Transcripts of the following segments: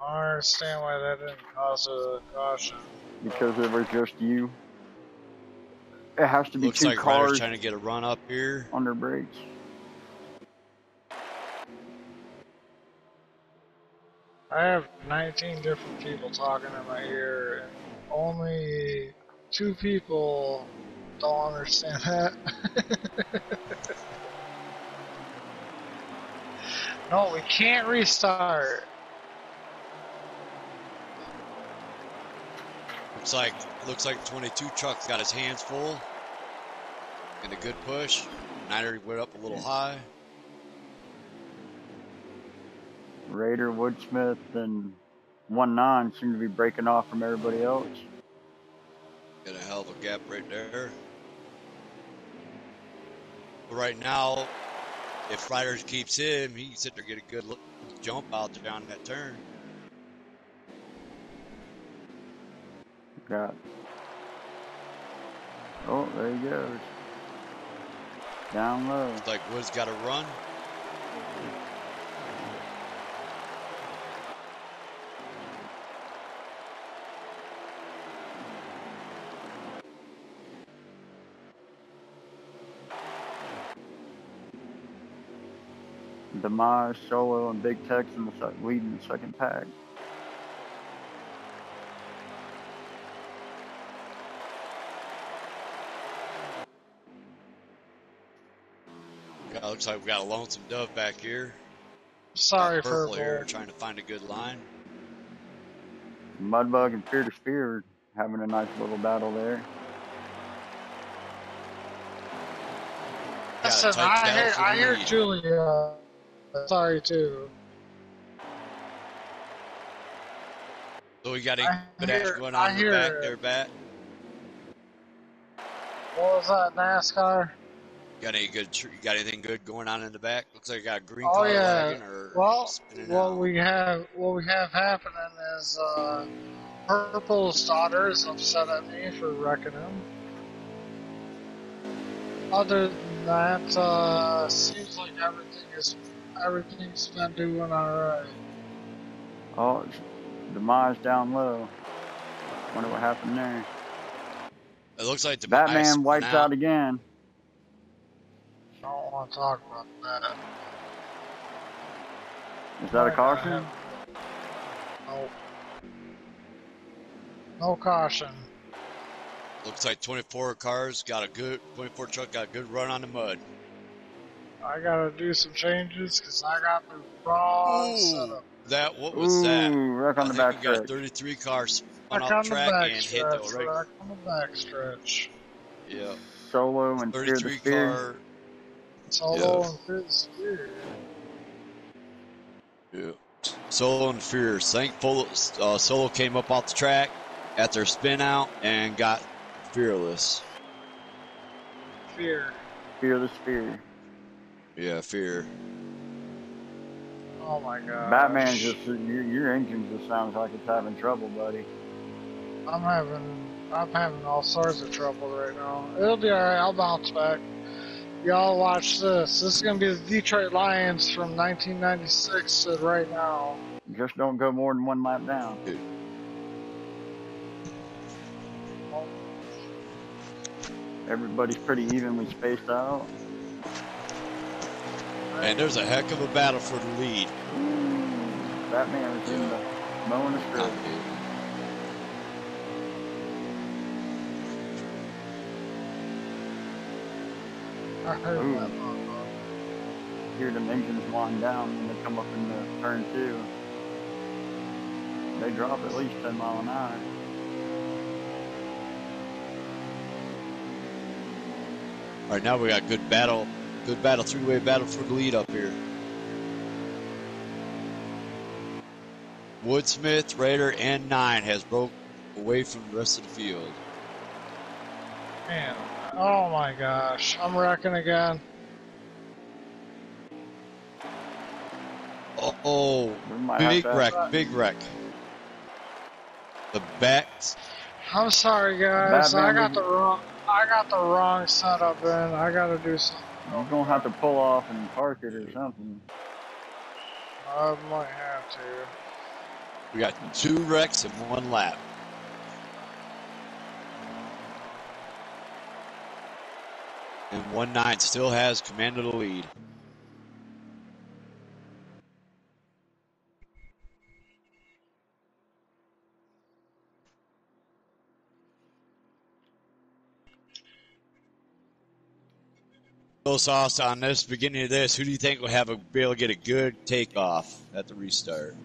I don't understand why that didn't cause a caution. because it was just you. It has to be Looks two like Ryder's cars trying to get a run up here. under brakes. I have 19 different people talking in my ear, and only two people don't understand that. no, we can't restart. Looks like looks like 22 truck's got his hands full. And a good push. Niner went up a little high. Raider, Woodsmith, and one nine seem to be breaking off from everybody else. Got a hell of a gap right there. But right now, if Riders keeps him, he can sit there and get a good look, jump out there down that turn. Got. Oh, there he goes. Down low. Like Woods got a run. Demise, Solo, and Big Tex in the leading the second pack. Looks like we got a lonesome dove back here. Sorry, for Purple. here, trying to find a good line. Mudbug and Fear to Spear having a nice little battle there. Got a Listen, tight I hear, I hear. Julia. Sorry too. So we got a good hear- action going I on in the hear- back there, Bat. What was that NASCAR? Got any good? You got anything good going on in the back? Looks like you got a green Oh, yeah. or Well, what out. we have, what we have happening is, uh, Purple's daughter is upset at me for wrecking him. Other than that, uh, seems like everything is, everything's been doing alright. Oh, it's Demise down low. Wonder what happened there. It looks like the Batman wipes out again. Don't want to talk about that. Is that a caution? have- No. No caution. Looks like 24 cars got a good 24 truck got a good run on the mud. I gotta do some changes because I got the wrong Ooh, setup. that what was Ooh, that? wreck I on the think back we got 33 cars spun Back off on the the track and hit the stretch. right. On the back stretch. Yeah, Solo and Fear the 33 Spear. Car. Solo Yeah. and Fizz Spear. Yeah. Solo and Fear. Thankful uh, Solo came up off the track at their spin out and got fearless. Fear. Fearless fear. Yeah, Fear. Oh my god. Batman just your, your engine just sounds like it's having trouble, buddy. I'm having I'm having all sorts of trouble right now. It'll be alright, I'll bounce back. Y'all watch this. This is gonna be the Detroit Lions from 1996 to right now. Just don't go more than one lap down. Everybody's pretty evenly spaced out. And there's a heck of a battle for the lead. Batman is in the mowing the strip. I heard Ooh. that motherfucker. Hear them engines wind down when they come up in the turn two. They drop at least 10 mile an hour. All right, now we got good battle, good battle, three-way battle for the lead up here. Woodsmith, Raider, and Nine has broke away from the rest of the field. Man, oh my gosh, I'm wrecking again. Oh, oh big have to wreck, big wreck. The back, I'm sorry guys, I got the wrong I got the wrong setup in. I gotta do something. You're gonna have to pull off and park it or something. I might have to. We got two wrecks in one lap. And one nine still has command of the lead. Sauce on this beginning of this, who do you think will have a be able to get a good takeoff at the restart?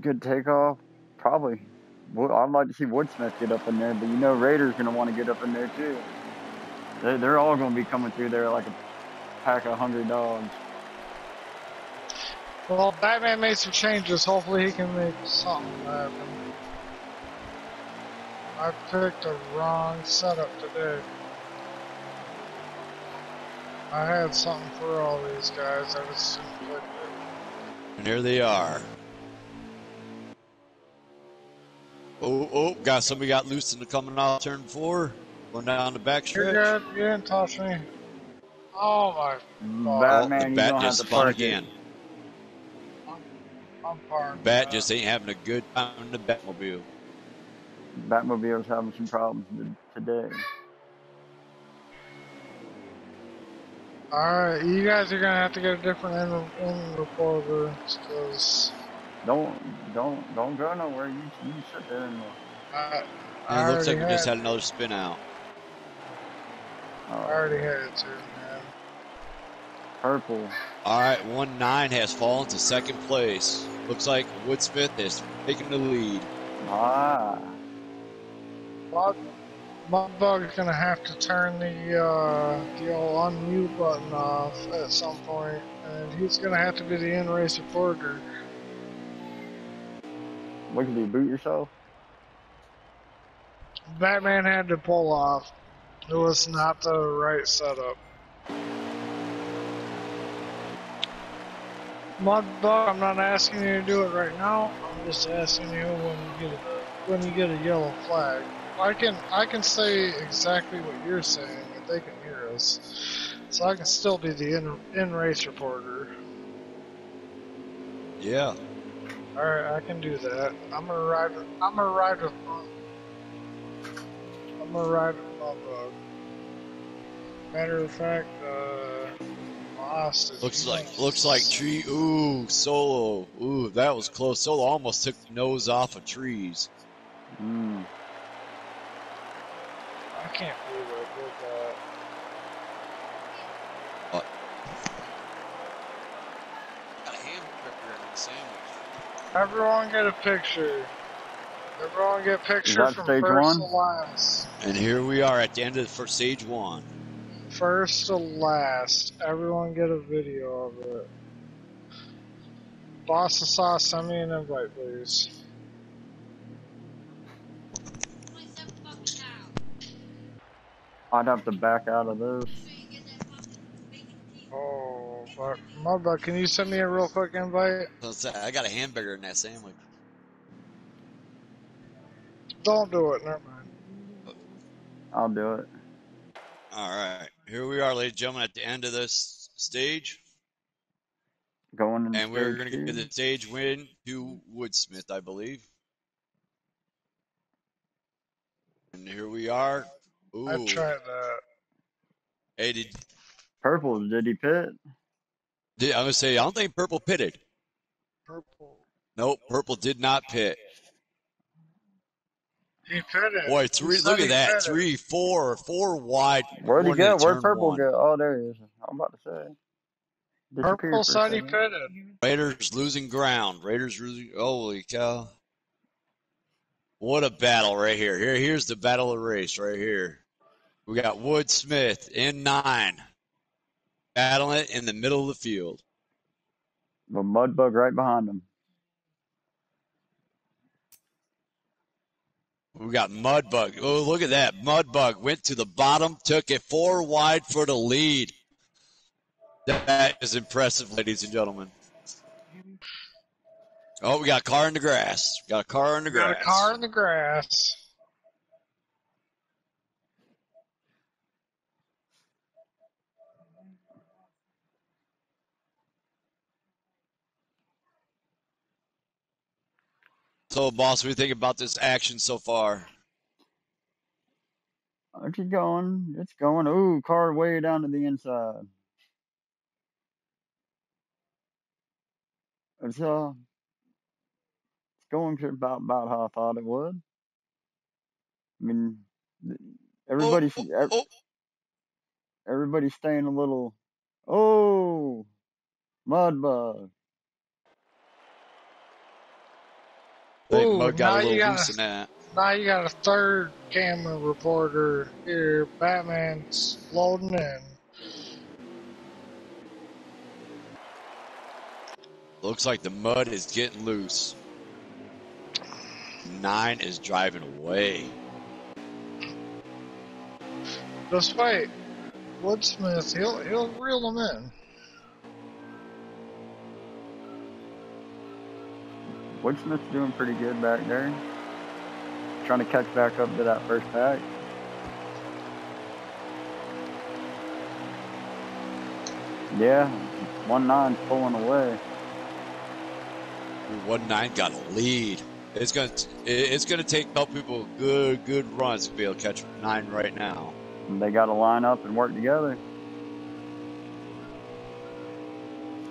Good takeoff, probably. Well, I'd like to see Woodsmith get up in there, but you know Raider's going to want to get up in there too. They're, they're all going to be coming through there like a pack of hungry dogs. Well, Batman made some changes. Hopefully, he can make something happen. I picked the wrong setup today. I had something for all these guys. I just didn't click it. And here they are. Oh, oh, got somebody got loose in the coming out turn four, going down the back You're stretch. good. You didn't touch me. Oh my! Oh, Batman, the bat just spun park again. It. I'm parked. Bat just ain't having a good time in the Batmobile. Batmobile's having some problems today. All right, you guys are gonna have to get a different in, in reporter because Don't, don't, don't go nowhere. You, you sit there and. I, And I it looks like we just had, had another spin out. I Uh, already had it too, man. purple. All right, one nine has fallen to second place. Looks like Woodsmith is taking the lead. Ah. Mud, is gonna have to turn the uh, the old unmute button off at some point, and he's gonna have to be the in race reporter. What did you boot yourself? Batman had to pull off. It was not the right setup. Mudbug, I'm not asking you to do it right now. I'm just asking you when you get a, when you get a yellow flag. I can I can say exactly what you're saying if they can hear us, so I can still be the in in race reporter. Yeah. All right, I can do that. I'm gonna ride. I'm gonna ride with. Mud- I'm gonna ride with Mudbug. Matter of fact, uh, lost Looks like looks like tree. Ooh, solo. Ooh, that was close. Solo almost took the nose off of trees. Mm. I can't believe I did that. Got a hamburger and a sandwich. Everyone get a picture. Everyone get pictures that from stage first one? to last. And here we are at the end of the first stage one. First to last. Everyone get a video of it. Boss of Sauce, send me an invite, please. I'd have to back out of this. Oh, fuck. Mudbug, can you send me a real quick invite? Say, I got a hamburger in that sandwich. Don't do it, never mind. I'll do it. All right, here we are, ladies and gentlemen, at the end of this stage, Going in and we're going to two. give the stage win to Woodsmith, I believe. And here we are. Ooh, I've tried that. hey, did, Purple, did he pit? Did I'm gonna say I don't think Purple pitted. Purple. Nope, Purple did not pit. He pitted. Boy, three. said Look at that, pitted. three, four, four wide. Where'd he go? Where'd purple one. go? Oh, there he is. I'm about to say. Disappeared Purple for a said he pitted. Raiders losing ground. Raiders losing. Holy cow! What a battle right here. Here, here's the battle of the race right here. We got Woodsmith in nine, battling it in the middle of the field. The Mudbug right behind him. We got Mudbug. Oh, look at that. Mudbug went to the bottom, took it four wide for the lead. That is impressive, ladies and gentlemen. Oh, we got a car in the grass. We Got a car in the grass. Got a car in the grass. So, boss, what do you think about this action so far? It's going. It's going. Ooh, car way down to the inside. It's uh, it's going to about about how I thought it would. I mean, th- everybody's oh, oh. everybody's staying a little. Oh, Mudbug. Think Ooh, got now a you little got loose a- in that. Now you got a third camera reporter here. Batman's loading in. Looks like the mud is getting loose. Nine is driving away. Just wait. Woodsmith, he'll he'll reel them in. Woodsmith's doing pretty good back there. Trying to catch back up to that first pack. Yeah, one nine pulling away. One nine got a lead. It's gonna it's gonna take a couple people good good runs to be able to catch nine right now. And they got to line up and work together.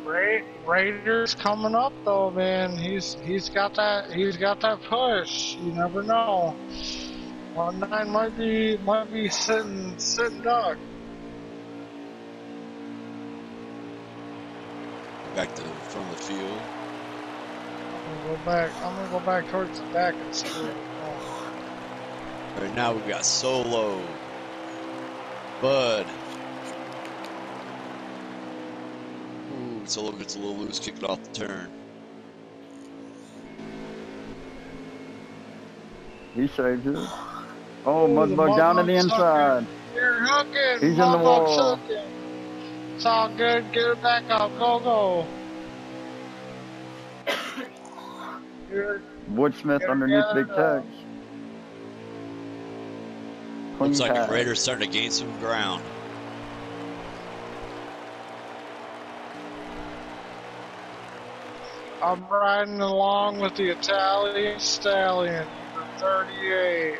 Ra- Raiders coming up though, man. He's he's got that he's got that push. You never know. One nine might be might be sitting sitting duck. Back to of the field. I'm gonna go back. I'm gonna go back towards the back and see. Right now we've got Solo, Bud. Ooh, Solo gets a little loose, kicking off the turn. He saves it. Oh, Ooh, the Mudbug down to the inside. You're hooking. He's in the Mudbug's wall. hooking. It's all good. Get it back up. Go go. Woodsmith Get underneath Big now. Tex. Looks like pass. the Raiders starting to gain some ground. I'm riding along with the Italian stallion, number 38,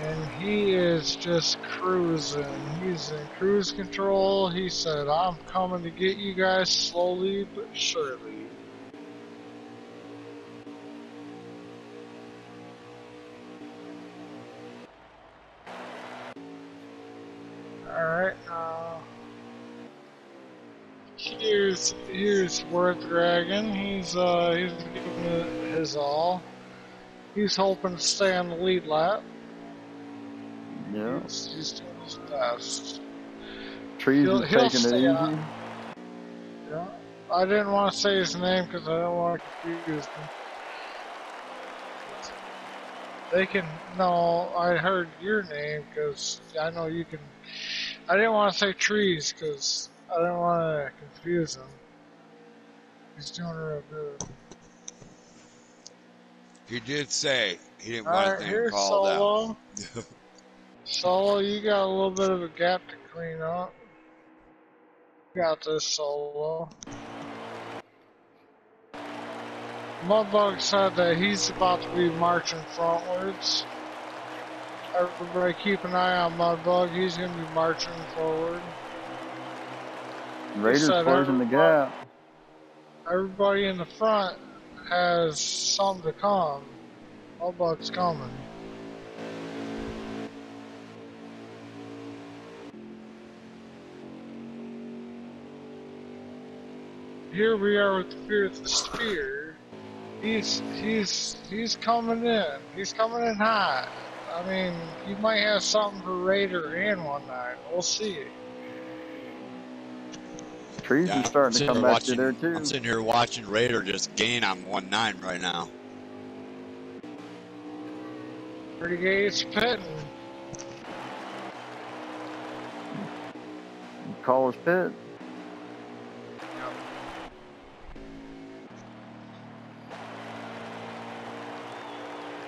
and he is just cruising. He's in cruise control. He said, I'm coming to get you guys slowly but surely. Worth Dragon. He's uh he's giving it his all. He's hoping to stay on the lead lap. Yeah. He's, he's doing his best. Trees He'll- is he'll taking it easy. on. Yeah. I didn't want to say his name because I don't want to confuse them. They can. No, I heard your name because I know you can. I didn't want to say trees because I didn't want to confuse him. He's doing real good. He did say he didn't want Alright, his name here's called out. Solo. Solo, you got a little bit of a gap to clean up. Got this, Solo. Mudbug said that he's about to be marching frontwards. Everybody keep an eye on Mudbug. He's going to be marching forward. Raiders said closing the gap. Everybody in the front has something to come. All bugs coming. Here we are with the fear of the spear. He's he's he's coming in. He's coming in hot. I mean, he might have something for Raider and one night. We'll see. Trees Yeah, is starting to sitting come here back watching, to there too. I'm sitting here watching Raider just gain on one nine right now. Pretty Gates pitting. Call his pit.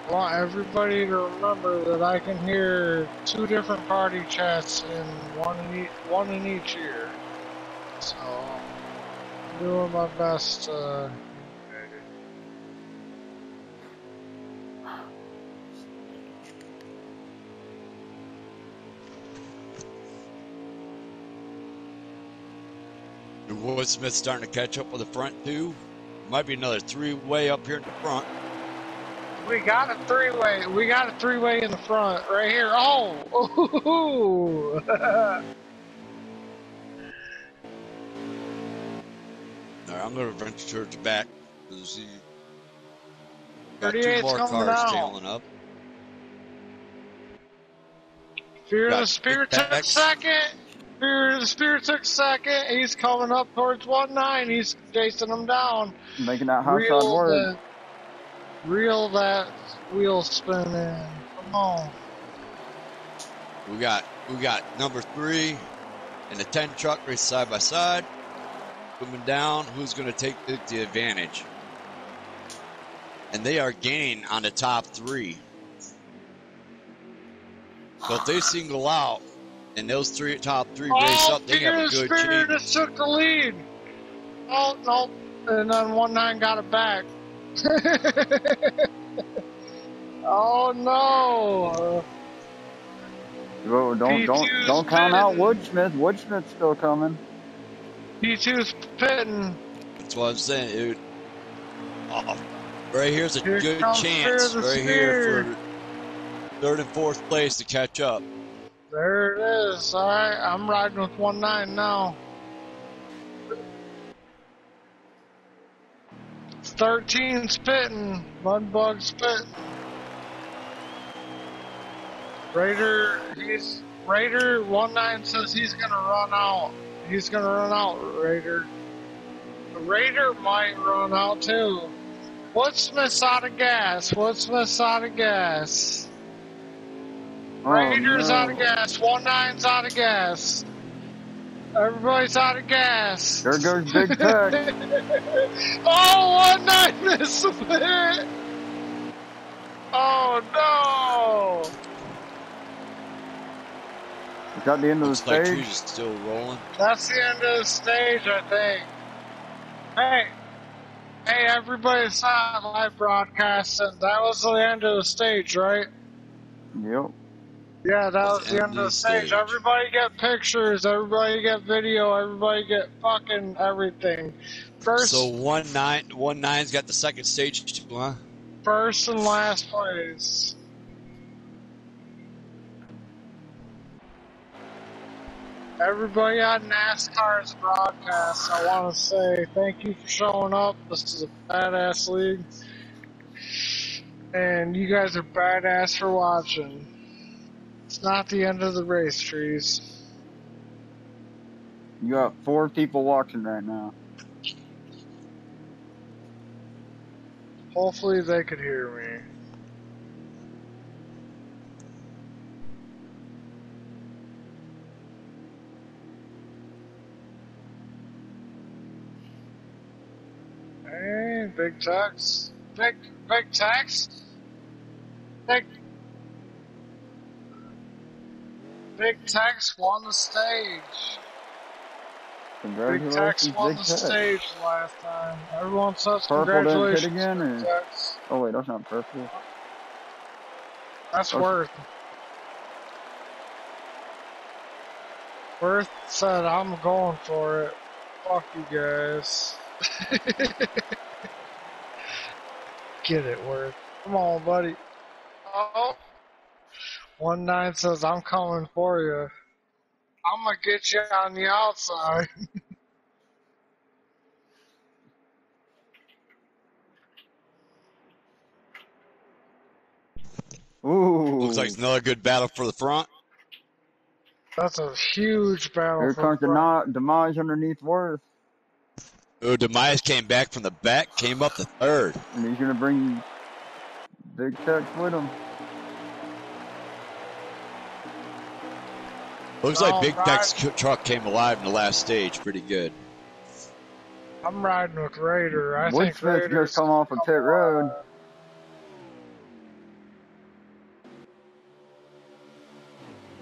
I want everybody to remember that I can hear two different party chats in one in each, one in each ear. So, doing my best uh, Woodsmith starting to catch up with the front two. Might be another three-way up here in the front. We got a three-way. We got a three-way in the front right here. Oh, I'm going to venture towards the back. Because he got two more cars out. tailing up. Fear of Got the Spirit took backs. second. Fear of the Spirit took second. He's coming up towards one nine. He's chasing him down. Making that high side Reel work. that, reel that wheel spinning. Come on. We got we got number three and the ten truck race side by side. Coming down, who's going to take the, the advantage? And they are gaining on the top three. So if they single out and those three top three race Oh, up, they have a of the good Spirit chance. just took the lead. Oh, no. And then one nine got it back. oh, no. Well, don't don't don't count out. Woodsmith. Woodsmith's still coming. P2's pitting. That's what I'm saying, dude. Oh, right here's a Here good chance right here for third and fourth place to catch up. There it is. All right, I'm riding with one nine now. Thirteen spitting, Mudbug spitting. Raider, he's Raider. One nine says he's gonna run out. He's gonna run out, Raider. The Raider might run out too. Woodsmith's out of gas. Woodsmith's out of gas. Oh, Raiders no. out of gas. One nine's out of gas. Everybody's out of gas. There goes Big Tech. oh, one nine missed a bit. Oh no! Is that the end of the like stage? trees still rolling. That's the end of the stage, I think. Hey, hey, everybody saw live broadcasting. That was the end of the stage, right? Yep. Yeah, that was the end of the stage. stage. Everybody get pictures, everybody get video, everybody get fucking everything. First, So one nine one nine's got the second stage too, huh? first and last place. Everybody on NASCAR's broadcast, I want to say thank you for showing up. This is a badass league. And you guys are badass for watching. It's not the end of the race, trees. You got four people watching right now. Hopefully they could hear me. Hey, big Tex. Big, big Tex. Big, big Tex won the stage. Big Tex won Big the Tech. stage last time. Everyone says Purple didn't hit congratulations. again, or- Tex. Oh wait, that's not purple. That's. Worth. Worth said, I'm going for it. Fuck you guys. Get it, Worth. Come on, buddy. Oh. One nine says, I'm coming for you. I'm gonna get you on the outside. Ooh. Looks like another good battle for the front. That's a huge battle. Here for comes the front. no- demise underneath Worth, Oh, Demise came back from the back, came up the third. and he's gonna bring Big Tex with him. Looks like Big right. Tech's truck came alive in the last stage. Pretty good. I'm riding with Raider. I think Woodsmith Raiders just come off of pit road.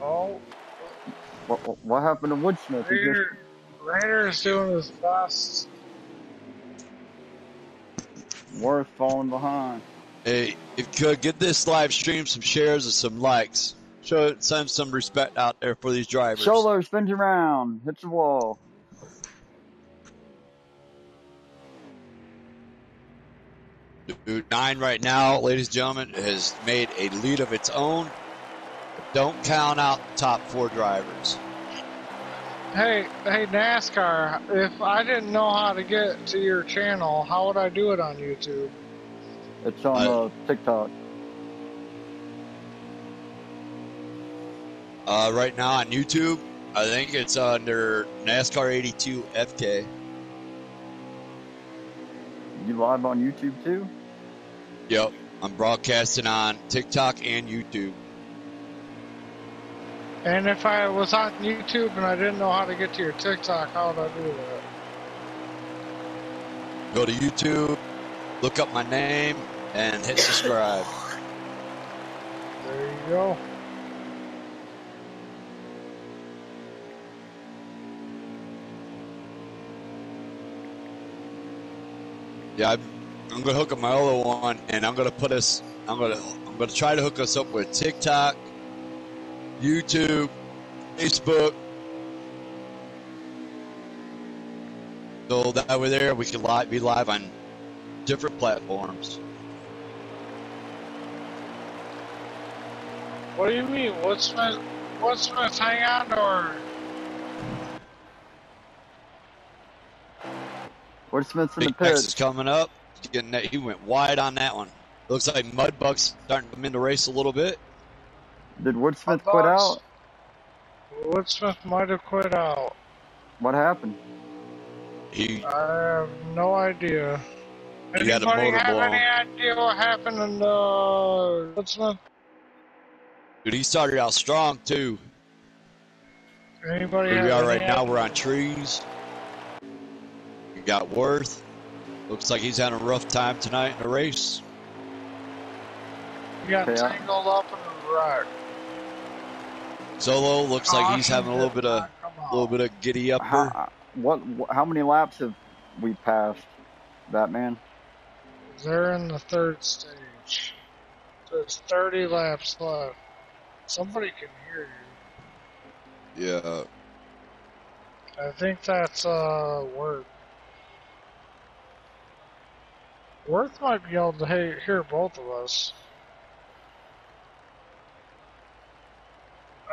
Oh, What, what, what happened to Woodsmith? He just Raider, Raider is doing his best worth falling behind. Hey, if you could get this live stream some shares and some likes. Show send some respect out there for these drivers. Shoulder spins around, hits the wall. Dude, nine right now, ladies and gentlemen, has made a lead of its own. Don't count out top four drivers. Hey, hey NASCAR, if I didn't know how to get to your channel, how would I do it on YouTube? It's on I- uh, TikTok. Uh, right now on YouTube, I think it's under NASCAR 82 FK. You live on YouTube too? Yep, I'm broadcasting on TikTok and YouTube. And if I was on YouTube and I didn't know how to get to your TikTok, how would I do that? Go to YouTube, look up my name, and hit subscribe. There you go. Yeah, I'm, I'm gonna hook up my other one, and I'm gonna put us. I'm gonna I'm gonna try to hook us up with TikTok, YouTube, Facebook. So that way there we can live, be live on different platforms. What do you mean? What's my what's my hang on or Where's Smith's in the Big Max is coming up. He's getting that, he went wide on that one. Looks like Mudbug's starting to come in the race a little bit. Did Woodsmith quit out? Woodsmith might have quit out? What happened? He I have no idea. He had a Anybody motor have blow. any idea what happened in uh, Woodsmith? dude, he started out strong too. Anybody Where have we are right now, idea? we're on trees. We got Worth. Looks like he's having a rough time tonight in the race. You got Okay, I- tangled up in the wreck. Solo looks like he's having a little bit of a little bit of giddy up. How, what, How many laps have we passed, Batman? They're in the third stage. There's 30 laps left. Somebody can hear you. Yeah. I think that's uh Worth. Worth might be able to hear both of us.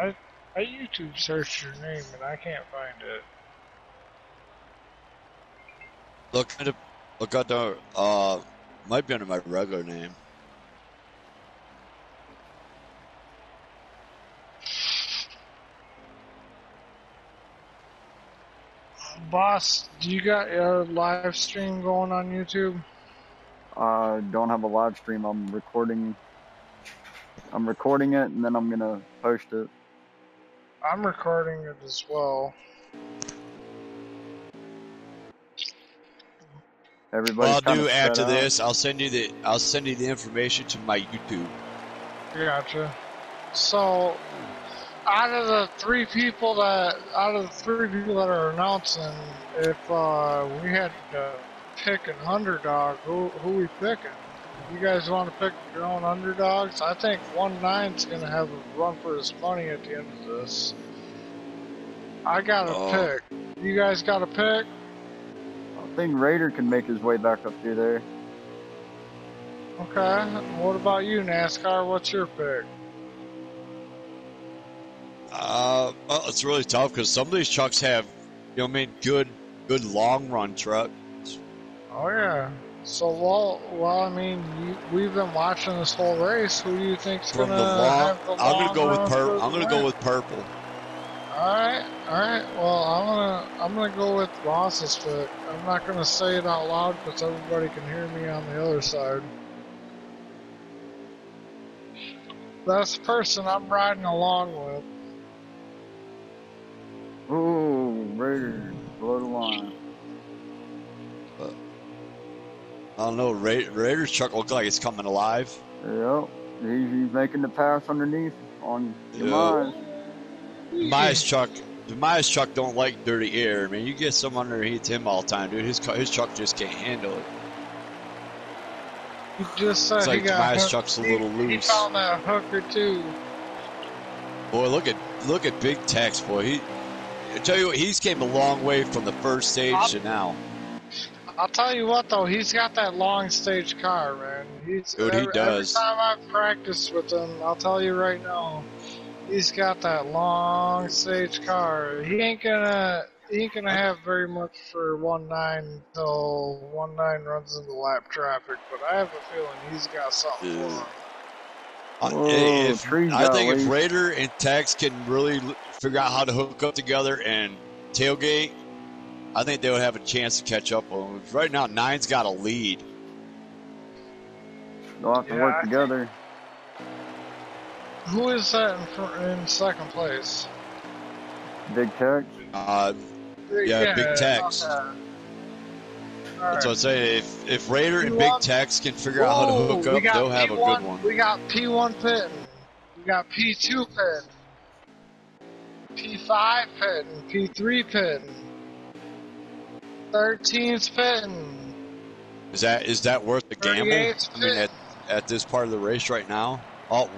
I I YouTube searched your name and I can't find it. Look at the look at the uh might be under my regular name. Boss, do you got your live stream going on YouTube? I don't have a live stream. I'm recording. I'm recording it and then I'm gonna post it. I'm recording it as well. Everybody. What I'll do after out. this, I'll send you the I'll send you the information to my YouTube. Gotcha. So, out of the three people that, out of the three people that are announcing, if uh, we had to pick an underdog, who who we picking? You guys want to pick your own underdogs? I think one nine's gonna have a run for his money at the end of this. I got to Oh. pick. You guys got to pick. I think Raider can make his way back up through there. Okay. What about you, NASCAR? What's your pick? Uh, well, it's really tough because some of these trucks have, you know, what I mean, good, good long run trucks. Oh yeah. So well, well, I mean, you, we've been watching this whole race. Who do you think's From gonna the long, have the I'm gonna long go with run purple. I'm gonna go with purple. All right, all right. Well, I'm gonna I'm gonna go with Ross's pick. I'm not gonna say it out loud because everybody can hear me on the other side. That's the person I'm riding along with. Ooh, Raiders below the line. I don't know. Ra- Raiders truck looks like it's coming alive. Yep, he's, he's making the pass underneath on Yeah. Demise. Maya's truck, the Maya's truck don't like dirty air. I mean, you get some underneath him all the time, dude. His his truck just can't handle it. He just said It's he like got truck's a he- little He loose. found that hooker too. Boy, look at look at Big Tex, boy. He, I tell you what, he's came a long way from the first stage to now. I'll tell you what though, he's got that long stage car, man. He's Dude, he does. Every time I've practiced with him, I'll tell you right now, he's got that long stage car. He ain't gonna he ain't gonna have very much for one nine until one nine runs into lap traffic, but I have a feeling he's got something for him. Uh, Whoa, if, I got think if. Raider and Tex can really figure out how to hook up together and tailgate, I think they would have a chance to catch up on them. Right now, Nine's got a lead. They'll have to Yeah, work together. Who is that in, fir- in second place? Big Tex. Uh, Yeah, Big Tex. okay. that's Alright. what I'm saying. If if Raider and Big want- Tex can figure out how to hook up, they'll have a P1 good one. We got P1 pitting. We got P2 pitting. P5 pitting. P3 pitting. 13's pitting. Is that is that worth the gamble? I mean, at, at this part of the race right now, oh,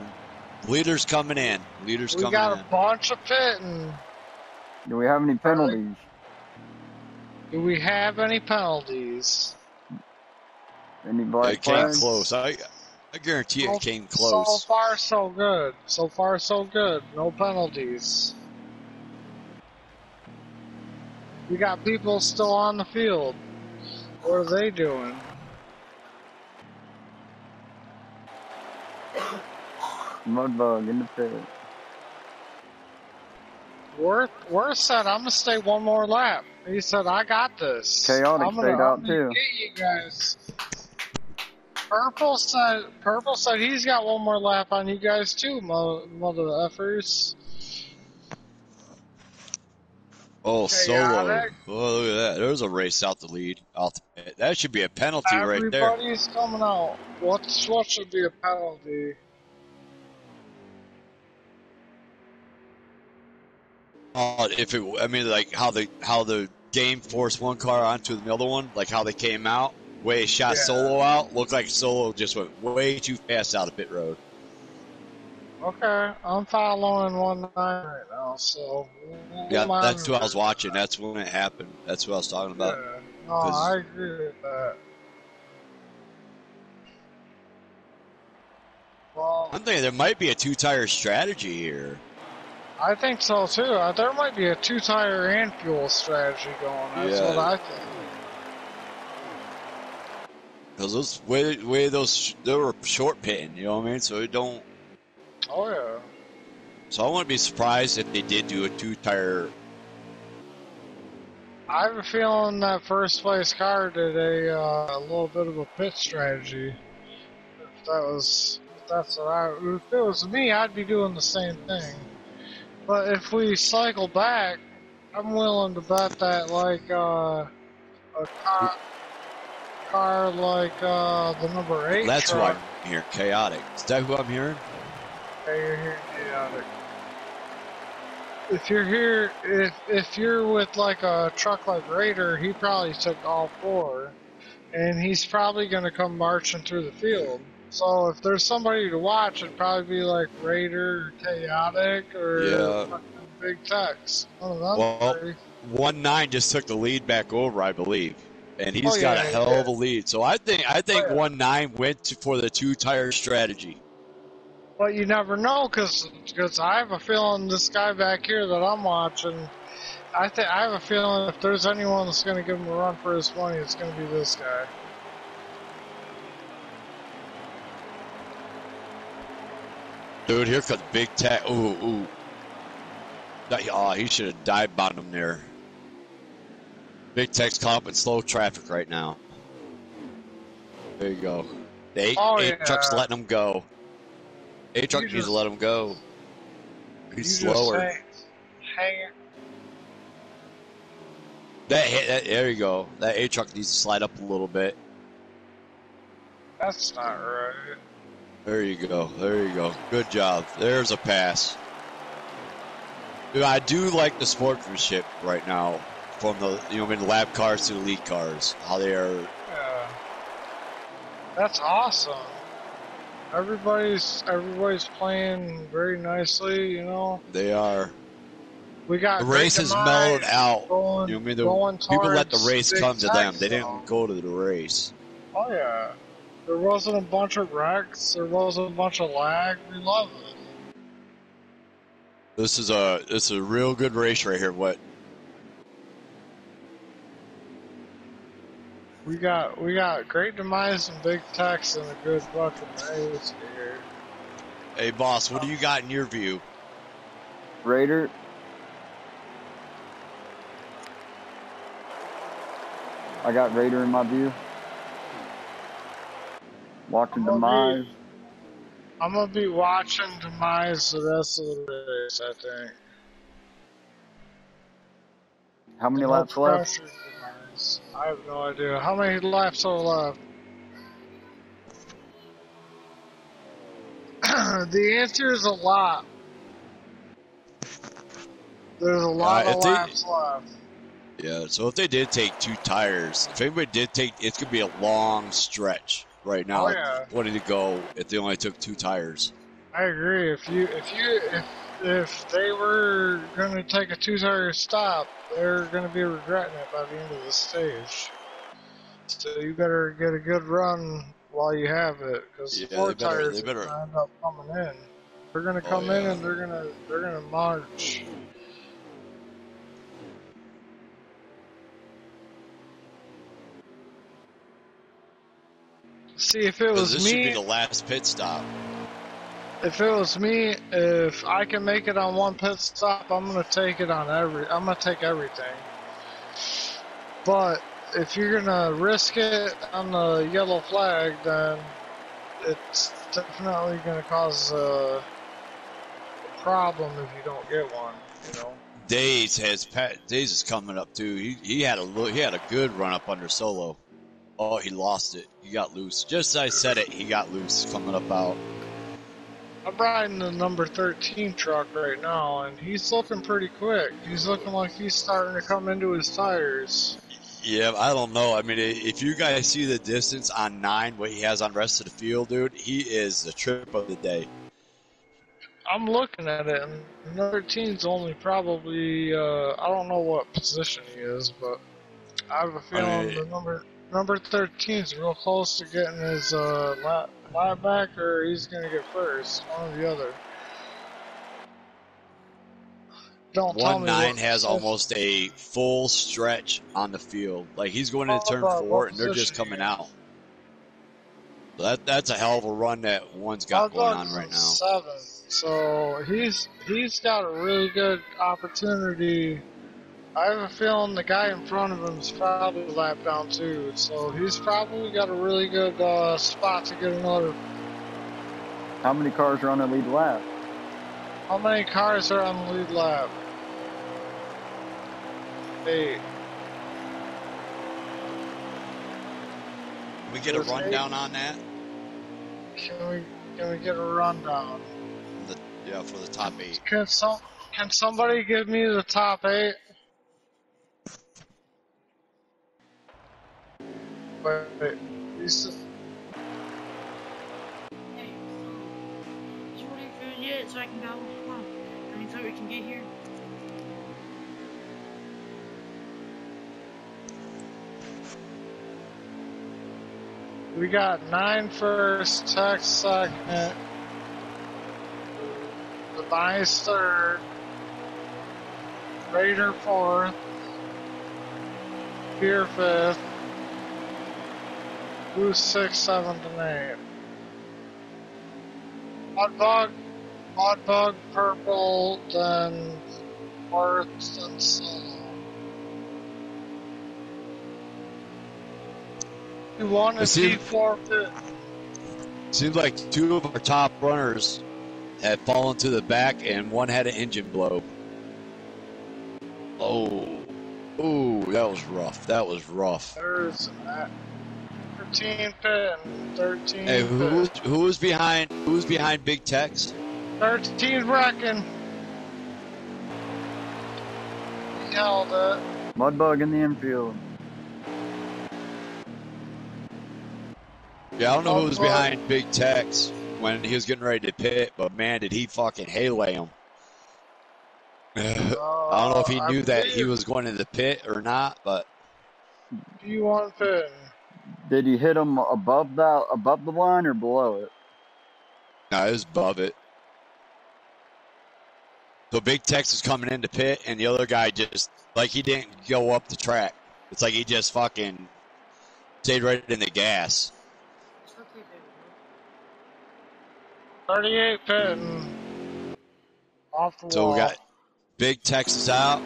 leaders coming in. Leaders coming. We coming got in. a bunch of pitting. Do we have any penalties? Do we have any penalties? Anybody? black It came flags? close. I I guarantee So- it came close. So far, so good. So far, so good. No penalties. We got people still on the field. What are they doing? Mudbug in the pit. Worth, Worth said, "I'm gonna stay one more lap." He said, "I got this." Chaotic I'm gonna, stayed out, too. Get you guys. Purple said, "Purple said he's got one more lap on you guys too, mo- mother effers." Oh, solo. Oh, look at that. There's a race out the lead. Out the. That should be a penalty right there. Everybody's coming out. What's what should be a penalty? Oh, if it, I mean, like how the how the game forced one car onto the other one, like how they came out, way it shot Yeah. Solo out, looked like Solo just went way too fast out of pit road. Okay, I'm following one nine right now, so Yeah, that's what I was watching. That's when it happened. That's what I was talking about. Yeah. No, I agree with that. Well, I'm thinking there might be a two tire strategy here. I think so too. Uh, There might be a two tire and fuel strategy going. That's Yeah. what I think. Because those way, way those they were short pitting, you know what I mean? So it don't. Oh yeah. So I wouldn't be surprised if they did do a two tire. I have a feeling that first place car did a uh, a little bit of a pit strategy. If that was, if that's what I, if it was me, I'd be doing the same thing. But if we cycle back, I'm willing to bet that like uh, a car, car like uh, the number eight That's truck. I'm hearing. Chaotic. Is that who I'm hearing? Hey, you're here, chaotic. If you're here, if if you're with like a truck like Raider, he probably took all four, and he's probably gonna come marching through the field. So if there's somebody to watch, it'd probably be like Raider, or Chaotic, or Yeah. Big Tex. Well, one nine just took the lead back over, I believe, and he's Oh, got yeah, a hell yeah. of a lead. So I think I think Oh, yeah. one nine went to, for the two tire strategy. But you never know, cause, cause I have a feeling this guy back here that I'm watching. I think I have a feeling if there's anyone that's going to give him a run for his money, it's going to be this guy. Dude, here comes Big Tex. Ooh, ooh. Oh, he should have dive bombed him there. Big Tech's caught up in slow traffic right now. There you go. The eight, Oh, eight yeah. truck's letting him go. Eight truck needs to let him go. He's slower. hang, hang, That, that there you go. That A truck needs to slide up a little bit. that's not right. There you go. There you go. Good job. There's a pass. Dude, I do like the sportsmanship right now from the you know I mean, the lab cars to the lead cars. How they are. Yeah. That's awesome. Everybody's everybody's playing very nicely, you know. They are. We got The race Demise mellowed out. Going, You know what I mean? The, people let the race come to them. They didn't go to the race. Oh yeah. There wasn't a bunch of wrecks. There wasn't a bunch of lag. We love it. This is a this is a real good race right here. What We got we got great demise and big Tex and a good fucking race here. Hey, boss, what do you got in your view? Raider. I got Raider in my view. Watching I'm gonna demise. I'm gonna be watching demise the rest of the race. I think. How many laps left? pressure, I have no idea. How many laps are left? the answer is a lot. There's a lot Uh, of they- laps left. Yeah, so if they did take two tires, if anybody did take, it's gonna be a long stretch right now. Oh, yeah. Wanting to go if they only took two tires. I agree. If you if you if if they were gonna take a two tire stop, they're gonna be regretting it by the end of the stage. So you better get a good run while you have it, because Yeah, four better- tires better- are gonna end up coming in. They're gonna Oh, come in and they're gonna they're gonna march. See if it was this me. should be the last pit stop. If it was me, if I can make it on one pit stop, I'm gonna take it on every. I'm gonna take everything. But if you're gonna risk it on the yellow flag, then it's definitely gonna cause a problem if you don't get one. You know. Days has Days is coming up too. He he had a he had a good run up under solo. Oh, he lost it. He got loose. Just as I said it, he got loose coming up out. I'm riding the number 13 truck right now, and he's looking pretty quick. He's looking like he's starting to come into his tires. Yeah, I don't know. I mean, if you guys see the distance on nine, what he has on rest of the field, dude, he is the trip of the day. I'm looking at it, and number 13's only probably, uh, I don't know what position he is, but I have a feeling mean- the number number 13's real close to getting his uh, lap, lap back, or he's going to get first. One or the other. Don't tell One nine has almost a full stretch on the field. Like he's going into turn four, and they're just coming out. That that's a hell of a run that one's got going on right now. Seven. So he's he's got a really good opportunity. I have a feeling the guy in front of him is probably lap down too. So he's probably got a really good uh, spot to get another. How many cars are on the lead lap? How many cars are on the lead lap? Eight. Can we get a There's eight. rundown on that? Can we can we get a rundown? The, yeah, for the top eight. Can some can somebody give me the top eight? You said- Hey, so, I can go? We can get here. We got nine first, Tex second, Tobias third, Raider fourth, Fear fifth, Goose sixth, seventh, and eighth. Mudbug, Mudbug purple, then fourth, and solo. You want to see forfeit? Seems like two of our top runners had fallen to the back, and one had an engine blow. Oh, oh, that was rough. That was rough. There's that. 13 pit and 13 Hey, pit. who was behind? Who was behind Big Tex? 13 wrecking. He held it. Mudbug in the infield. Yeah, I don't know who was behind Big Tex when he was getting ready to pit, but man, did he fucking haylay him. I don't know if he Uh, knew I that he was going to the pit or not, but P1 pit. Did he hit him above that above the line or below it? no, it was above it. So Big Tex was coming into pit, and the other guy just like he didn't go up the track. It's like he just fucking stayed right in the gas. It's okay, baby. 38 pitting. Off the So wall. we got Big Texas out,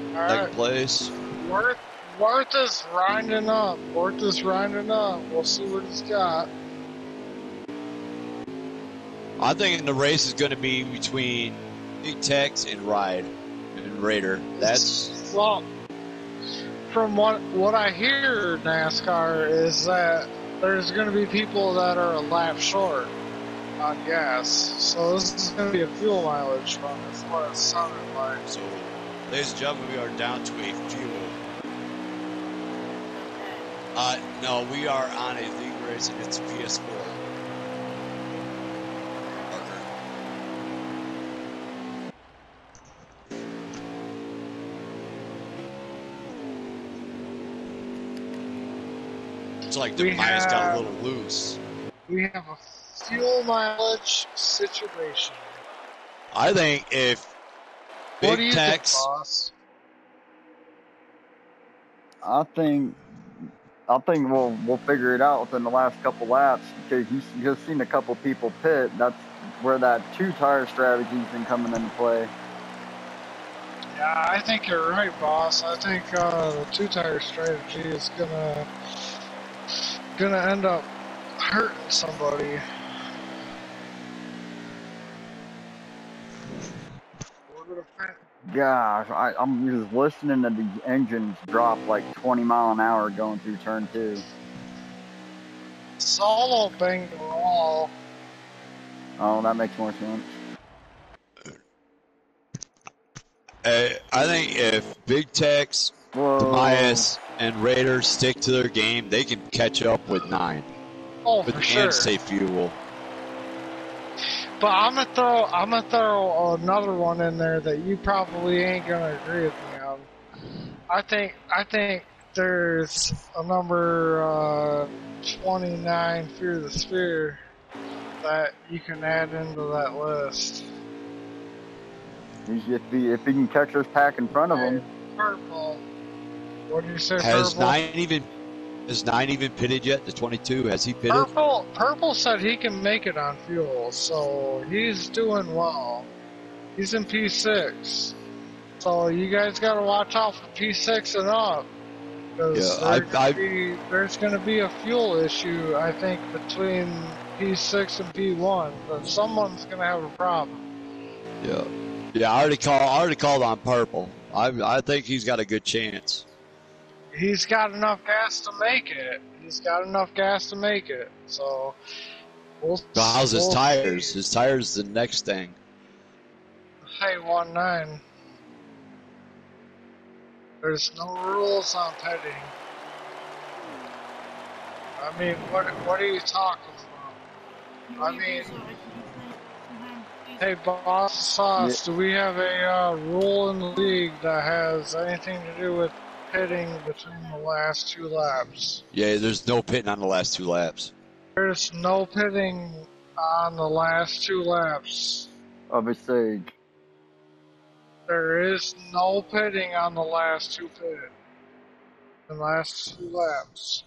All second right. place. Worth, Worth is grinding up. Worth is grinding up. We'll see what he's got. I think the race is going to be between Big Tex and Ride and Raider. That's well, from what what I hear NASCAR is that there's going to be people that are a lap short on gas. So this is going to be a fuel mileage run. Is what it sounded like. so. Ladies and gentlemen, we are down to a fuel. Uh, no, we are on a league race and it's PS4. It's like the We miles got a little loose. We have a fuel mileage situation. I think if what do Big you Tex, think, boss? I think I think we'll we'll figure it out within the last couple laps because you just seen a couple people pit. That's where that two tire strategy's been coming into play. Yeah, I think you're right, boss. I think uh, the two tire strategy is gonna gonna end up hurting somebody. We're gonna fin- Gosh, I, I'm just listening to the engines drop like 20 mile an hour going through turn two. Solo bang the wall. Oh, that makes more sense. uh, I think if Big Tex, Whoa. Tobias, and Raiders stick to their game, they can catch up with nine Oh, with for sure. and stay fuel. But I'm gonna throw I'm gonna throw another one in there that you probably ain't gonna agree with me on. I think I think there's a number uh, 29 Fear the Sphere that you can add into that list. If he, if he can catch this pack in front of him, Purple. What do you say, Has purple? nine even has nine even pitted yet? The twenty two has he pitted? Purple, Purple said he can make it on fuel, so he's doing well. He's in P6. So you guys got to watch out for P6 and up. Because Yeah, I- I- be, there's going to be a fuel issue, I think, between P6 and P1. But someone's going to have a problem. Yeah, yeah. I already called. I already called on purple. I I think he's got a good chance. He's got enough gas to make it. He's got enough gas to make it. So we'll. So how's his we'll tires? see. His tires the next thing. Hey, one nine. There's no rules on petting. I mean, what what are you talking about? I mean- it so I can be playing sometime, please? Hey, boss sauce, do we have a uh, rule in the league that has anything to do with pitting between the last two laps? Yeah, there's no pitting on the last two laps. There's no pitting on the last two laps. of a stage. There is no pitting on the last two pit. The last two laps.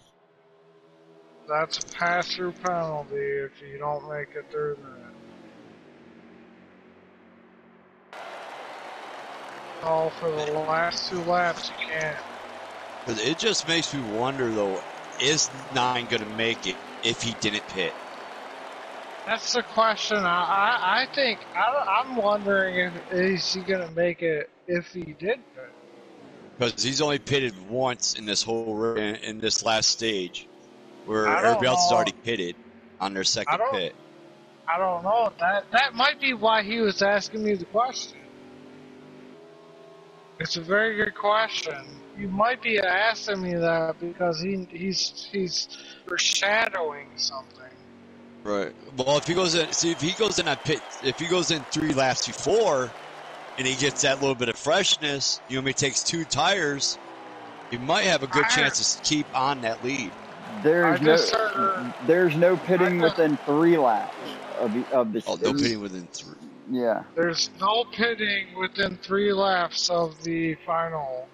That's a pass through penalty if you don't make it through that. Oh, for the last two laps, you can't. It just makes me wonder though, is nine gonna make it if he didn't pit? That's the question. I, I, I think I, I'm wondering if is he gonna make it if he did pit. Because he's only pitted once in this whole in, in this last stage, where I everybody else has know. already pitted on their I second don't- pit. I don't know. That that might be why he was asking me the question. It's a very good question. You might be asking me that because he he's he's foreshadowing something. Right. Well, if he goes in, see if he goes in on pit, if he goes in three laps before, and he gets that little bit of freshness, you know, he takes two tires, he might have a good I- chance to keep on that lead. There's no just heard- there's no pitting within three laps of the of the. Oh, no pitting within three. Yeah, There's no pitting within three laps of the final.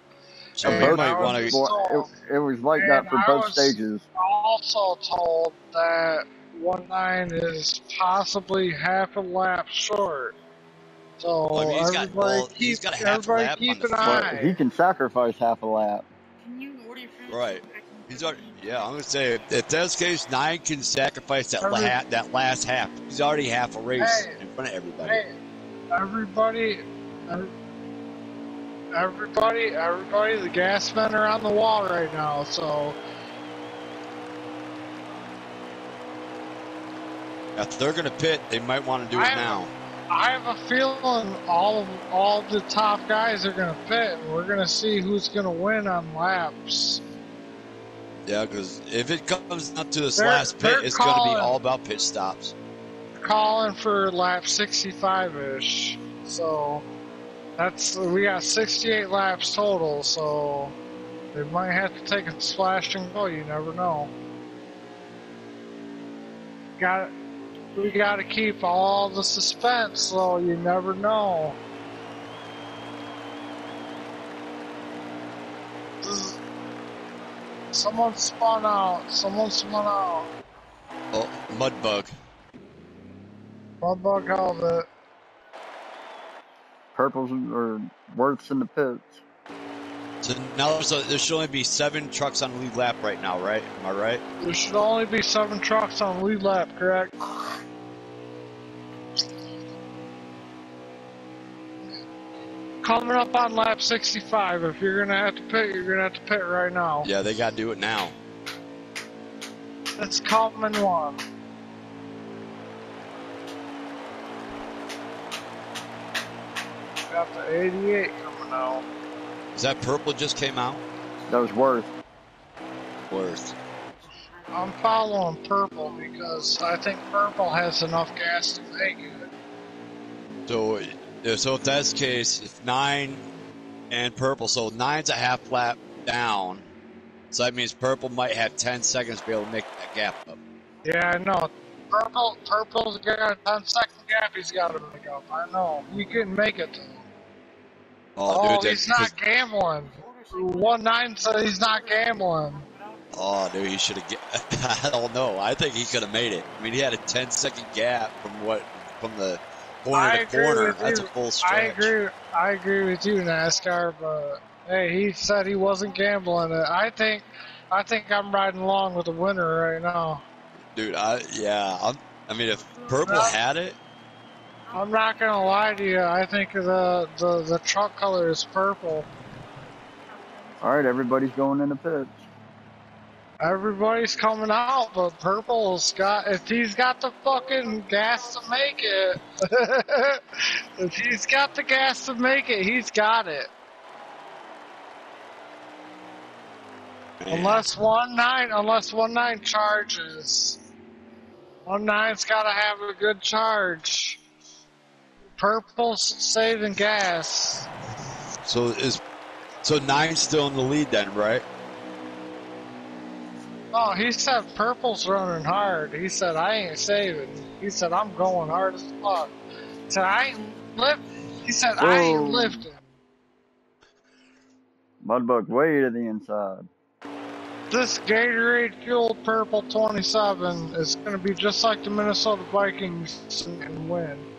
So And we both- might wanna... well, it, it was like that for I both was- stages. Also told that one nine is possibly half a lap short. So Well, I mean, he's got- everybody well, keep he's got a half a everybody lap on keep the an eye. he can sacrifice half a lap. Can you order your food? Right. so I can He's go already, yeah, I'm gonna say if, if that's the case, nine can sacrifice that la- that last half. He's already half a race Hey. in front of everybody. Hey, everybody, ev- everybody, everybody, the gas men are on the wall right now, so If they're gonna pit, they might want to do it I- now. I have a feeling all of all the top guys are gonna pit, and we're gonna see who's gonna win on laps. Yeah, because if it comes down to this They're- last pit, it's gonna be all about pit stops. Calling for lap 65 ish, so that's we got 68 laps total, so they might have to take a splash and go. You never know. Got we got to keep all the suspense, so you never know. This is- Someone spun out. Someone spun out. Oh, Mudbug. Mud bug held it. Purples or Worth's in the pits. So now there's a, there should only be seven trucks on lead lap right now, right? Am I right? There should only be seven trucks on lead lap, correct? Coming up on lap 65. If you're gonna have to pit, you're gonna have to pit right now. Yeah, they gotta do it now. It's coming one. Got the 88 coming out. Is that purple just came out? That was Worth. Worth. I'm following purple because I think purple has enough gas to make it. So, yeah, so if that's the case, if nine and purple, so nine's a half lap down. So that means purple might have 10 seconds to be able to make that gap up. Yeah, I know. Purple, purple's got a 10 second gap he's got to make up. I know. He couldn't make it. Oh, Oh, dude, he's that- not gambling. One nine said he's not gambling. Oh, dude, he should have. I don't know. I think he could have made it. I mean, he had a 10 second gap from what from the corner I to corner. That's you. a full stretch. I agree. I agree with you, NASCAR. But hey, he said he wasn't gambling it. I think, I think I'm riding along with the winner right now. dude. I yeah. I'm, I mean, if purple had it, I'm not gonna lie to you. I think the the the truck color is purple. All right, everybody's going in the pits. Everybody's coming out, but purple's got. If he's got the fucking gas to make it, if he's got the gas to make it, he's got it. man, Unless one nine, unless one nine charges, one nine's got to have a good charge. Purple's saving gas. so is so nine's still in the lead then, right? Oh, he said purple's running hard. He said I ain't saving. He said I'm going hard as fuck. He said I ain't lift. He said I ain't Whoa. lifting. Mudbug way to the inside. This Gatorade fueled purple 27 is going to be just like the Minnesota Vikings and win.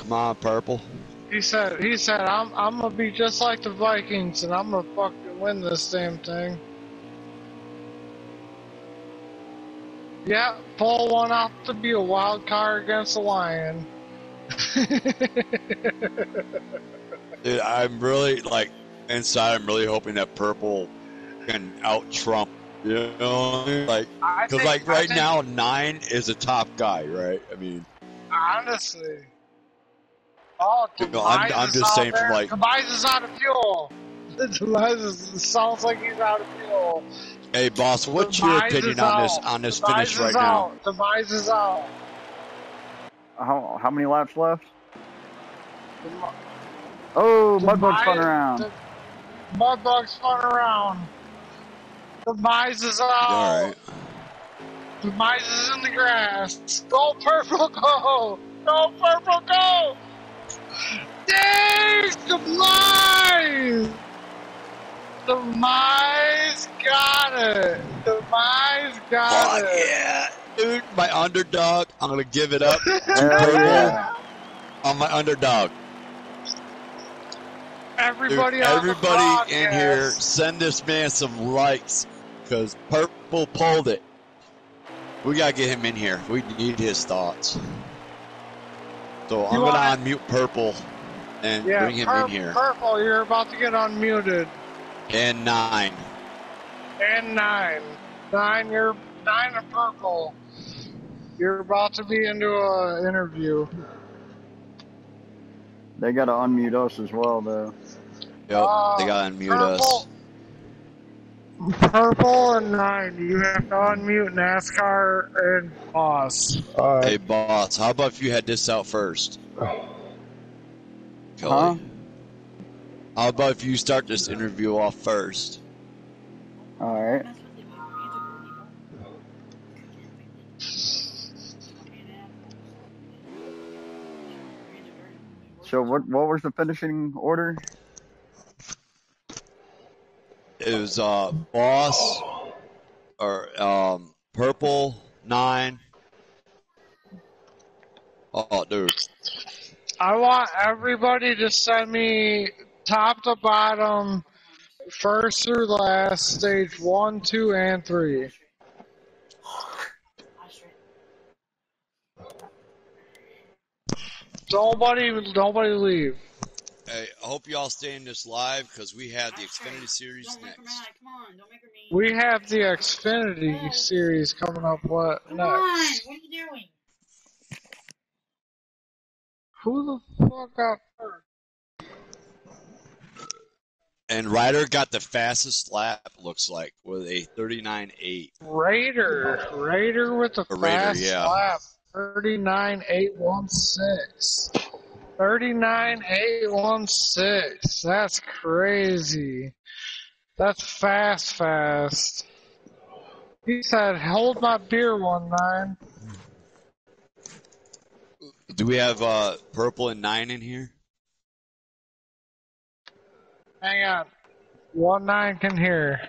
Come on, purple. He said, he said, I'm, I'm gonna be just like the Vikings and I'm gonna fucking win this damn thing. Yeah, pull one out to be a wild card against the Lion. Dude, I'm really like inside. I'm really hoping that purple can out trump. You know, what I mean? like because like right think- now nine is a top guy, right? I mean, honestly. Oh, no, I'm- I'm just out saying from, there. like- Tobias is out of fuel. Tobias is, sounds like he's out of fuel. hey boss, what's your opinion is on this on this Tobias finish right is now? out. Tobias is out. How how many laps left? The Oh, the Mudbug spun around. The Mudbug spun around. Demise is out. All right. Demise is in the grass. Go purple, go! Go purple, go! Dave, Demise! The mice got it. Demise got Fuck it. yeah, dude! My underdog. I'm gonna give it up Hell purple. yeah. on my underdog. Dude, Everybody, on the everybody in here, send this man some likes because Purple pulled it. We gotta get him in here. We need his thoughts. So I'm gonna unmute Purple and Yeah, bring him pur- in here. Purple, you're about to get unmuted. And nine. And nine. Nine, you're nine and purple. You're about to be into a interview. They gotta unmute us as well, though. Yep, Uh, they gotta unmute us. Purple. Purple and nine. You have to unmute NASCAR and boss. Uh, Hey, boss, how about if you had this out first? Huh? How about if you start this interview off first? All right. So what what was the finishing order? It was uh boss or um purple nine. Oh dude. I want everybody to send me top to bottom, first through last, stage one, two, and three. Nobody, nobody leave. Hey, I hope you all stay in this live because we have the Xfinity series Don't make her next. mad. Come on, don't make her mean. We have the Xfinity series coming up. What Come on, what are you doing? Who the fuck got first? And Raider got the fastest lap, looks like, with a 39.8. Raider. Raider with the A Raider, fast yeah. lap. 39816. 39816. That's crazy. That's fast, fast. He said, hold my beer one nine. Do we have uh purple and nine in here? Hang on. One nine can hear.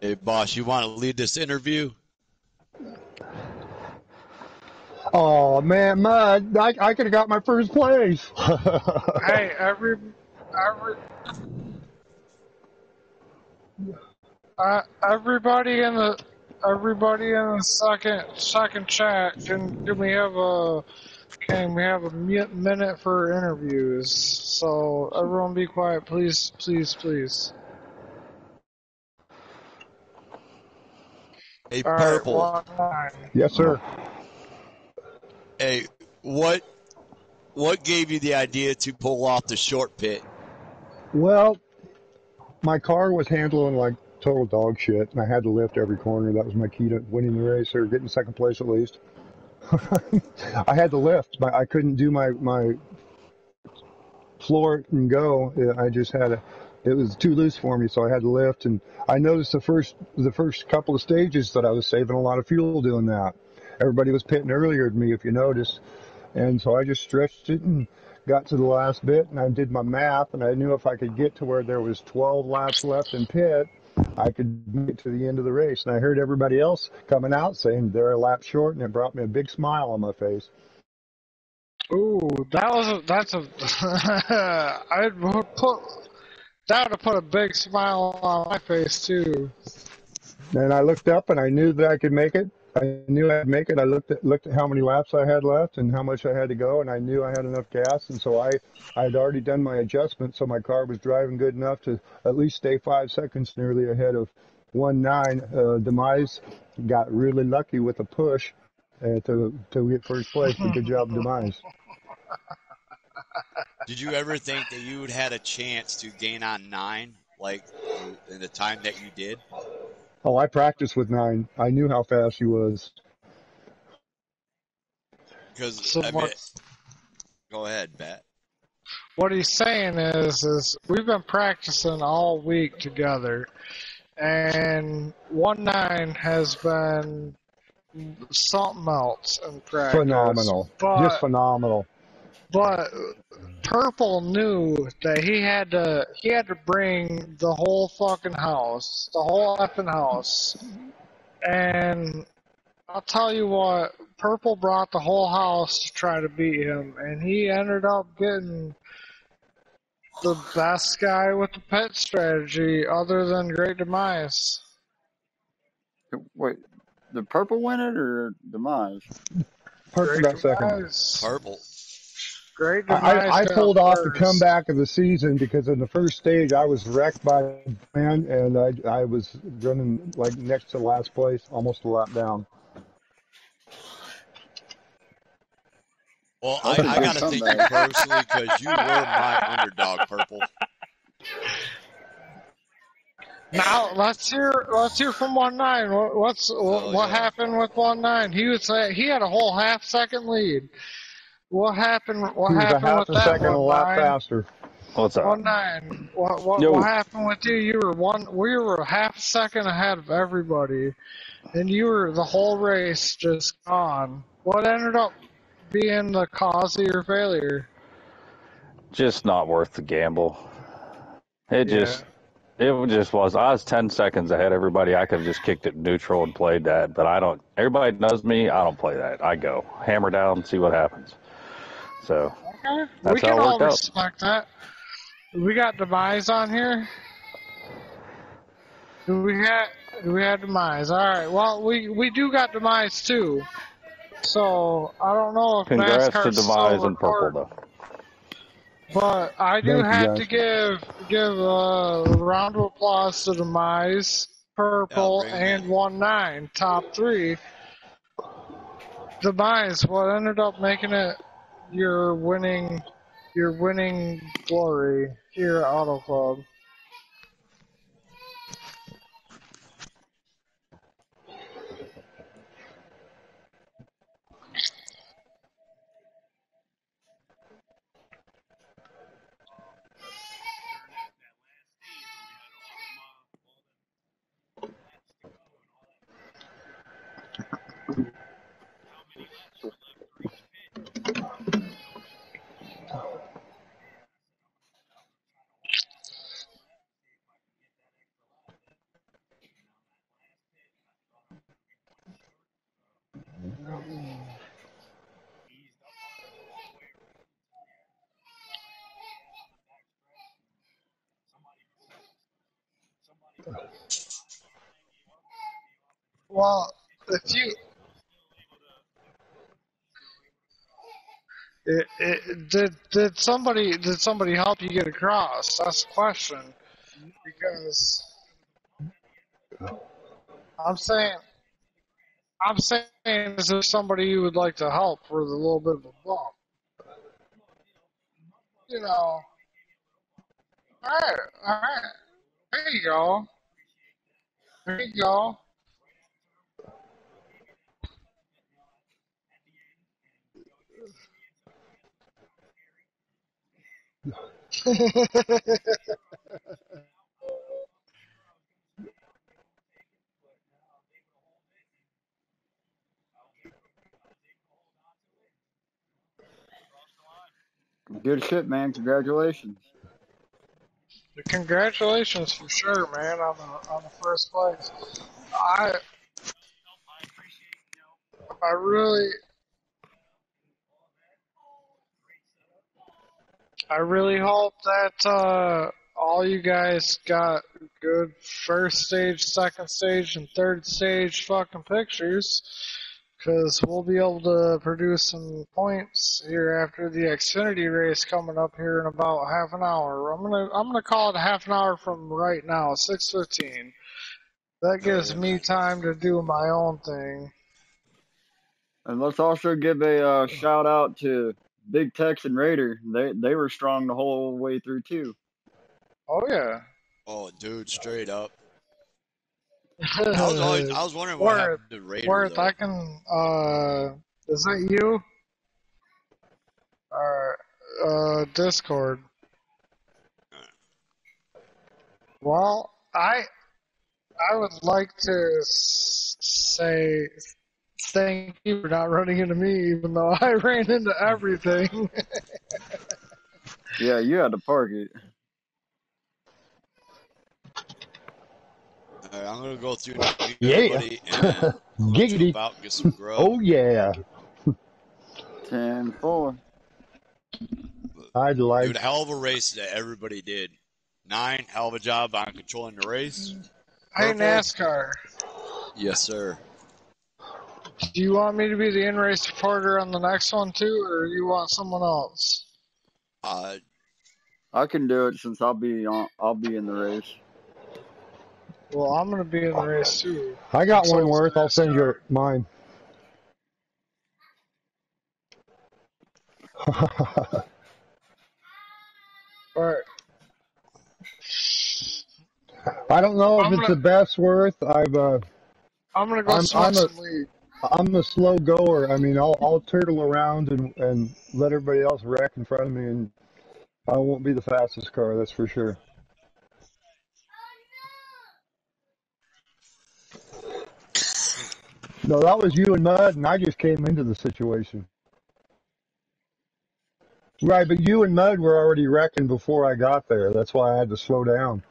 Hey boss, you want to lead this interview? Oh man, Mud, I, I could have got my first place. hey, every, every, uh, everybody in the, everybody in the second, second chat, can, can we have a, can we have a minute for interviews? So everyone be quiet, please, please, please. Hey All right, purple. one nine. yes, sir. Hey, what what gave you the idea to pull off the short pit? Well, my car was handling like total dog shit, and I had to lift every corner. That was my key to winning the race or getting second place at least. I had to lift. My, I couldn't do my my floor and go. I just had a. It was too loose for me, so I had to lift. And I noticed the first the first couple of stages that I was saving a lot of fuel doing that. Everybody was pitting earlier than me, if you notice. And so I just stretched it and got to the last bit and I did my math and I knew if I could get to where there was 12 laps left in pit, I could get to the end of the race. And I heard everybody else coming out saying they're a lap short and it brought me a big smile on my face. Ooh, that was a, that's a, I'd put, that would have put a big smile on my face too. And I looked up and I knew that I could make it. I knew I'd make it. I looked at looked at how many laps I had left and how much I had to go, and I knew I had enough gas. And so I I had already done my adjustment, so my car was driving good enough to at least stay five seconds nearly ahead of one nine. Uh, Demise got really lucky with a push uh, to to get first place. But good job, Demise. Did you ever think that you would had a chance to gain on nine, like in the time that you did? Oh, I practiced with nine. I knew how fast he was. Because So I mean, Go ahead, Bat. what he's saying is is we've been practicing all week together and one nine has been something else in practice Phenomenal. but, Just phenomenal. But purple knew that he had to he had to bring the whole fucking house the whole effing house and I'll tell you what, Purple brought the whole house to try to beat him, and he ended up getting the best guy with the pet strategy other than Great Demise. Wait, the purple win it or demise? Purple got second. Demise. Purple. Great I, Demise. I pulled off the comeback of the season because in the first stage I was wrecked by a man and I, I was running like next to last place, almost a lap down. Well, I, That's a I good gotta think you personally because you were my underdog, Purple. Now let's hear let's hear from one nine. What, what's what, Oh, what yeah. happened with one nine? He was uh, he had a whole half second lead. What happened? What he was a half with a that second a one lap faster. What's up? One nine. What what, Yo. what happened with you? You were one. We were a half second ahead of everybody, and you were the whole race just gone. What ended up being the cause of your failure? Just not worth the gamble. It Yeah. just, it just was. I was ten seconds ahead of everybody. I could have just kicked it neutral and played that, but I don't. Everybody knows me. I don't play that. I go hammer down, see what happens. So Okay, That's we how can it all worked out. that. We got demise on here. Do we have do we have demise? All right. Well, we we do got demise too. So I don't know if congrats to NASCAR's still demise and purple though. But I do Thank have to give give a round of applause to Demise, Purple, Yeah, bring it and One Nine, top three. Demise, what ended up making it your winning your winning glory here Auto Club? Well, if you it, it, did did somebody did somebody help you get across? That's the question. Because I'm saying I'm saying is there somebody you would like to help for the little bit of a bump? You know. Alright, alright. There you go. There you go. Good shit, man. Congratulations. Congratulations for sure, man, on the on the first place. I I really I really hope that uh, all you guys got good first stage, second stage, and third stage fucking pictures. Because we'll be able to produce some points here after the Xfinity race coming up here in about half an hour. I'm gonna I'm gonna call it half an hour from right now, six fifteen. That gives me time to do my own thing. And let's also give a uh, shout out to Big Tex and Raider. They they were strong the whole way through too. Oh yeah. Oh, dude, straight up. I was always, I was wondering what Worth, happened to Raider. Worth, though. I can. Uh, is that you? Alright. uh, Discord. Well, I I would like to say thank you for not running into me, even though I ran into everything. Yeah, you had to park it. All right, I'm gonna go through and meet Yeah. everybody and to Giggity. about and get some grub. Oh yeah. 10 4. I'd like. Dude, hell of a race that everybody did. Nine, hell of a job on controlling the race. hey, Purple. NASCAR, Yes, sir. do you want me to be the in-race reporter on the next one too, or you want someone else? Uh, I can do it since I'll be on. I'll be in the race. Well, I'm gonna be in the race too. I got one worth. I'll send you mine. All right. I don't know if I'm it's gonna- the best worth. I've uh, I'm gonna go I'm- I'm a- some weed. I'm a slow goer. I mean, I'll I'll turtle around and and let everybody else wreck in front of me, and I won't be the fastest car. That's for sure. No, that was you and Mud, and I just came into the situation. Right, but you and Mud were already wrecking before I got there. That's why I had to slow down.